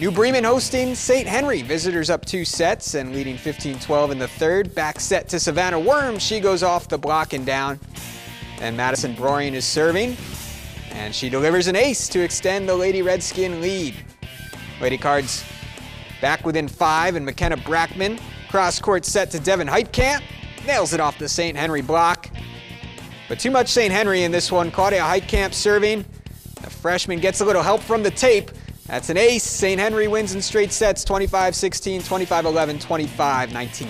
New Bremen hosting St. Henry. Visitors up two sets and leading 15-12 in the third. Back set to Savannah Worm. She goes off the block and down. And Madison Brorian is serving. And she delivers an ace to extend the Lady Redskin lead. Lady Cards back within five and McKenna Brackman. Cross court set to Devin Heitkamp. Nails it off the St. Henry block. But too much St. Henry in this one. Claudia Heitkamp serving. The freshman gets a little help from the tape. That's an ace. St. Henry wins in straight sets 25 16, 25 11, 25 19.